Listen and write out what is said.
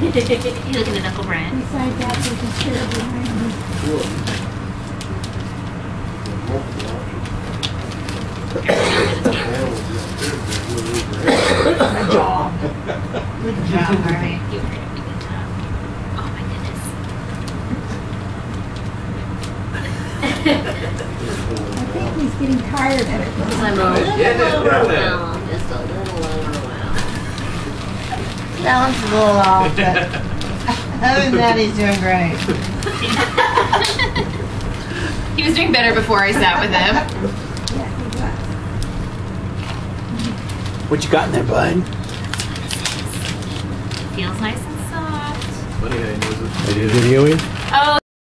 you looking at Uncle Brent? Besides that, there's a chair behind me. Good job. Good job, Harvey. You were doing a good job. Oh my goodness. I think he's getting tired of it. I'm a little Get it, overwhelmed. get it. Just a little overwhelmed. That one's a little off, but other than that, he's doing great. He was doing better before I sat with him. Yeah. What you got in there, bud? Feels nice and soft. Funny how he knows it. Are you videoing? Oh,